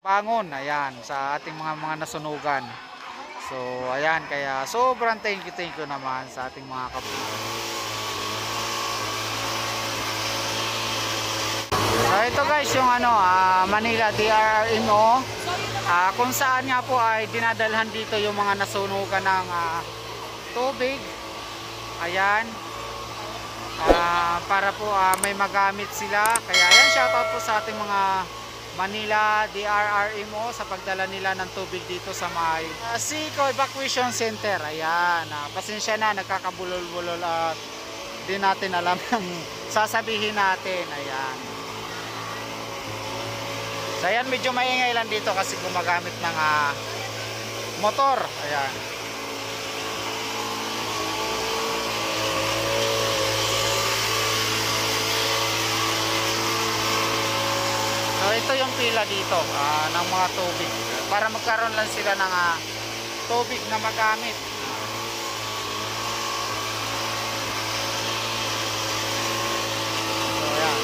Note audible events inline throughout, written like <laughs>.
bangon, ayan, sa ating mga mga nasunugan. So, ayan, kaya sobrang thank you, thank you naman sa ating mga kapatid. So, ito guys, yung ano, ah, Manila DRMO, ah, kung saan nga po ay dinadalhan dito yung mga nasunugan ng ah, tubig. Ayan. Ah, para po ah, may magamit sila. Kaya ayan, shoutout po sa ating mga Manila DRRMO sa pagdala nila ng tubig dito sa may uh, Sico Evacuation Center. Ayan, ah, pasensya na, nagkakabulol-bulol at di natin alam <laughs> ang sasabihin natin. Ayan. So ayan, medyo maingay lang dito kasi gumagamit ng ah, motor. Ayan. So ito yung pila dito ah, ng mga tubig para magkaroon lang sila ng ah, tubig na magamit. So ayan.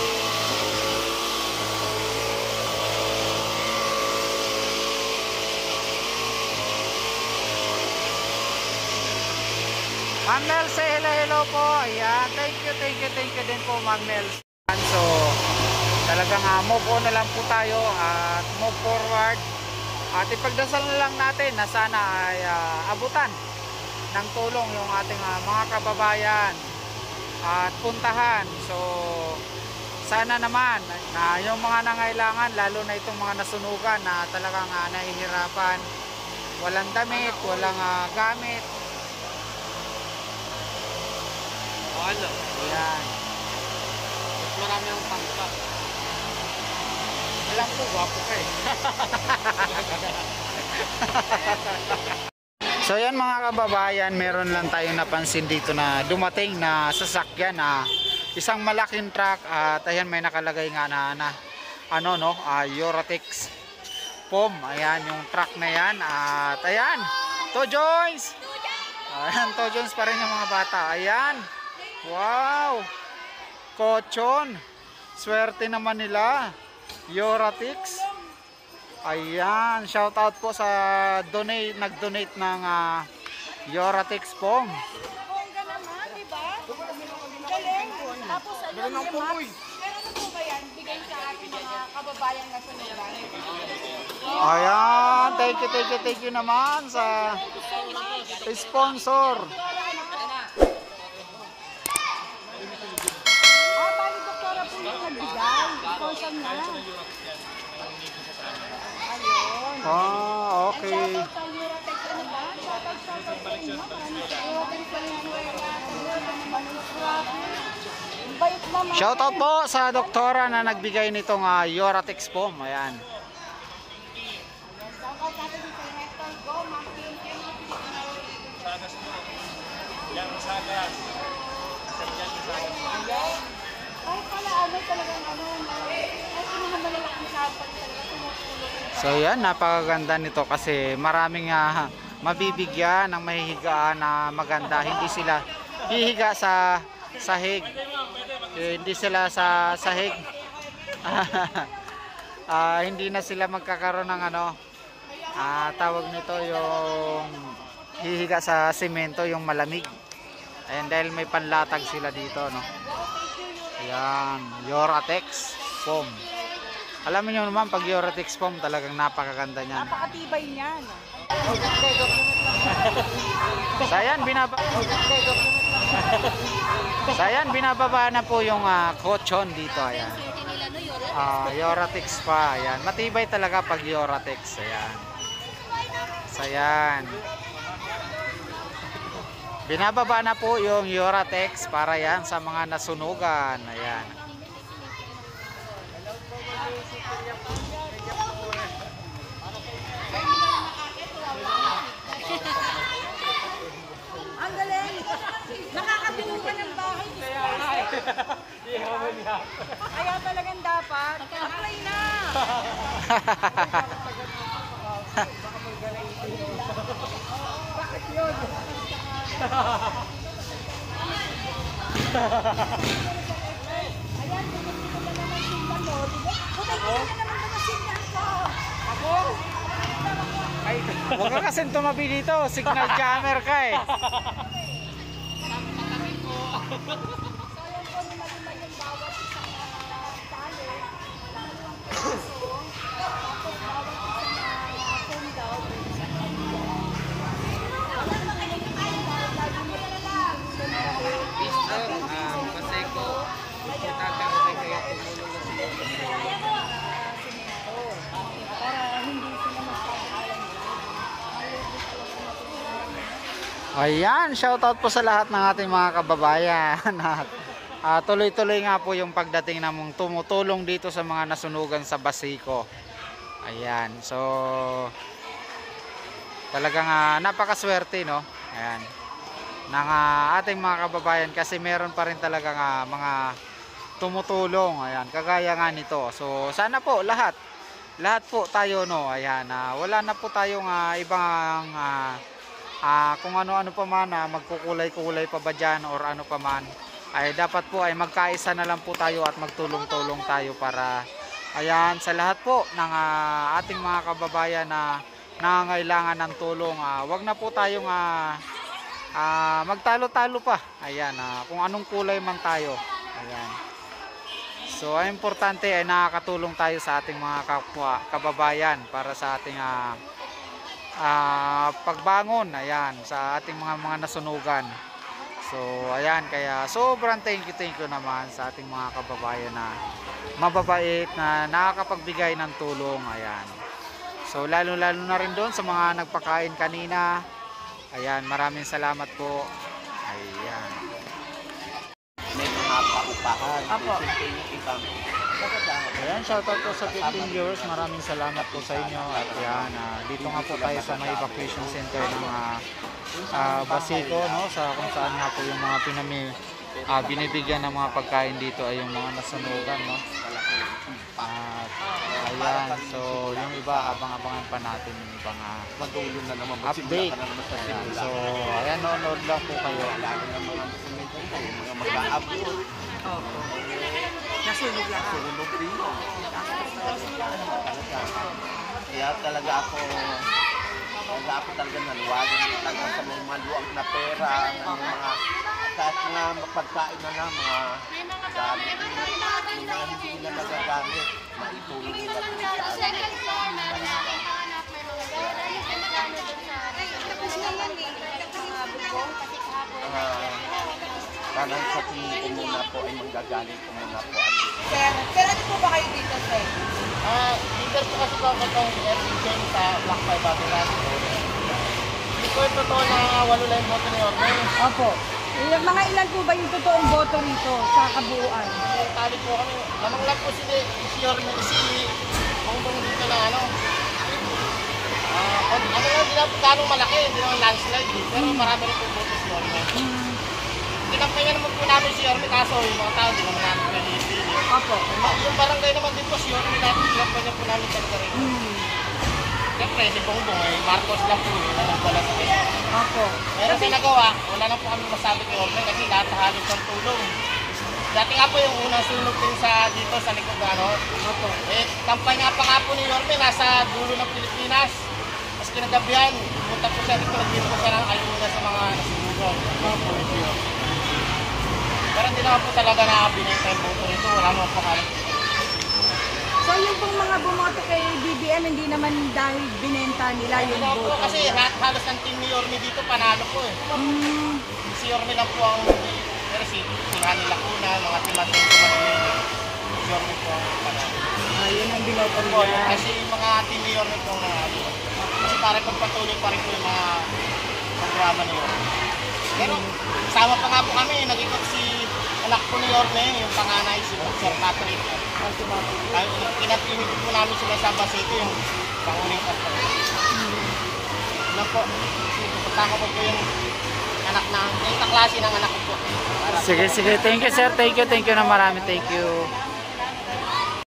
Ma'am hello, hello po. Ayan, thank you, thank you, thank you din po Ma'am Mel. So, talagang uh, move on na lang po tayo at move forward. At ipagdasal na lang natin na sana ay ah, abutan ng tulong yung ating ah, mga kababayan at puntahan. So, sana naman na yung mga nangailangan, lalo na itong mga nasunugan na talagang ah, nahihirapan, walang damit, walang ah, gamit, Ano? Ayan. Mas marami ang pangka. Alam ko, gwapo ka eh. so yan mga kababayan, meron lang tayong napansin dito na dumating na sasakyan na isang malaking truck at ayan may nakalagay nga na, na ano no, uh, Eurotex foam. Ayan yung truck na yan at ayan, to joins. Ayan, to joins pa rin yung mga bata. Ayan. Wow! Kochon. Swerte naman nila. Yoratix. Ayan, shout out po sa donate nag-donate ng uh, Yoratix foam. Bongga naman, di ba? Galing. Tapos ano, Meron ng may pumoy. maps. Meron na po ba yan? Bigay sa ating mga kababayan na sunugan. Ayan, thank you, thank you, thank you naman sa sponsor. Ah, bali doktora po yung nagbigay. Sponsor na. Ayun. Ah, okay. Shoutout sa Eurotex ano ba? Shoutout, shoutout sa inyo. Maraming Eurotex sa inyo. Ang bait naman. Shout out po sa doktora na nagbigay nitong uh, Yoratex foam. Ayan. Shoutout. Kahit pala ano talagang ano, ano naman malalaking sampal talaga. So yan, napakaganda nito kasi maraming ah, mabibigyan ng mahihigaan na maganda. Hindi sila hihiga sa sahig. Eh, hindi sila sa sahig. <laughs> Ah, hindi na sila magkakaroon ng ano, ah, tawag nito yung hihiga sa semento, yung malamig. Ayan, dahil may panlatag sila dito, no. Ayan, Yoratex foam. Alam niyo naman, pag Yoratex foam, talagang napakaganda niyan. Napakatibay niyan. <laughs> So ayan, binaba So ayan, binababa na po yung uh, kochon dito, ayan. Ah, Yoratex pa, ayan. Matibay talaga pag Yoratex, ayan. So ayan. Binababa na po yung Yoratex para yan sa mga nasunugan, ayan. Ang galing! Nakakatuwa ka ng bahay. Kaya talagang dapat. Apply na! Bakit yun? Ayan, bumili ko na naman sila mo. Bumili ko na naman mga sila ko. Ako? Huwag ka kasing tumabi dito. Signal jammer ka eh. Ayan po, Ayan, shoutout po sa lahat ng ating mga kababayan. At ah, tuloy-tuloy nga po yung pagdating namong tumutulong dito sa mga nasunugan sa Basico. Ayan, so talagang ah, napakaswerte no. Ayan. Ng ah, ating mga kababayan kasi meron pa rin talagang ah, mga tumutulong. Ayan, kagaya nga nito. So sana po lahat lahat po tayo no. Ayan, ah, wala na po tayong ah, ibang ah, ah, kung ano-ano pa man, ah, magkukulay-kulay pa ba dyan or ano pa man, ay dapat po ay magkaisa na lang po tayo at magtulong-tulong tayo para ayan sa lahat po ng ah, ating mga kababayan na nangangailangan ng tulong. ah, wag na po tayong ah, ah, magtalo-talo pa. Ayan, ah, kung anong kulay man tayo. Ayan. So, ang importante ay nakakatulong tayo sa ating mga kapwa, kababayan para sa ating ah, ah, pagbangon ayan sa ating mga mga nasunugan. So ayan kaya sobrang thank you thank you naman sa ating mga kababayan na mababait na nakakapagbigay ng tulong ayan. So lalo lalo na rin doon sa mga nagpakain kanina. Ayan, maraming salamat po. Ayan. May mga paupahan. Apo. Ayan, shoutout po sa 15 viewers. Maraming salamat po sa inyo. At yan, ah, dito nga po tayo sa may evacuation center ng uh, Basico, no? Sa kung saan nga po yung mga pinami ah, binibigyan ng mga pagkain dito ay yung mga nasunugan, no? At ayan, so yung iba, abang-abangan pa natin yung ibang na naman. update. Ayan, so, ayan, nonood lang po kayo. Lalo ng mga mga mag-aabot. Opo. Nasunog lahat. Sunog din. Kaya talaga ako, talaga ako talaga naluwagan talaga sa mga maluwag na pera, ng mga, kahit nga mapagkain na lang, mga gamit, mga hindi nila nagagamit, maitulong nila sa amin. Ah, parang sa tingin ko muna po ay manggagaling ko muna po Sir, sir, ano po ba kayo dito, sir? Ah, leader po kasi po ako itong FCM sa Black 5 Abigas. Hindi ko yung totoo na walo lang yung boto ni Orme. Opo. Ilang, mga ilan po ba yung totoong boto rito sa kabuuan? May tali po kami. Lamang lang po si, si Orme, si Bongbong dito na ano. Ah, uh, ano lang, hindi lang po ganong malaki, hindi naman landslide. Pero marami rin po boto si Orme. Tinampayan naman po namin si Orme, kaso yung mga tao, hindi naman namin pinipili. Opo. Yung barangay naman din po si Orme, dati tinampayan po namin talaga rin. Hmm. Siyempre, si Bongbong eh, Marcos lang po ang wala sa kanya. Opo. Pero sa nagawa, wala na po kami masabi kay Orme kasi lahat halos ng tulong. Dati nga po yung unang sunog din sa dito sa likod ano, Opo. eh kampanya nga pa nga po ni Orme nasa dulo ng Pilipinas. Mas kinagabihan, pumunta po siya dito, nagbiro po siya ng ayuda sa mga nasunugan. Pero hindi naman po talaga na binenta yung boto nito, wala naman po halos. So yung pong mga bumoto kay BBM, hindi naman dahil binenta nila yung naman po boto. kasi ha- halos ng team ni Orme dito panalo po eh. Hmm. Si Orme lang po ang pero si Rani Lacuna, mga timas yung tumanili. Si Orme po ang panalo. Ayun ang binoto Po, nila. kasi yung mga team ni Orme po ang nanalo. Kasi para pagpatuloy pa rin po yung mga programa ni Orme. Pero kasama pa nga po kami, nag-ikot si anak po ni Orme, yung panganay si Sir Patrick. Ay, kinapinig po namin sila sa Basito yung panguling kapatid. Ano po, pupunta ko po po yung anak na, yung kaklase ng anak ko po. Sige, sige. Thank you, sir. Thank you, thank you na marami. Thank you.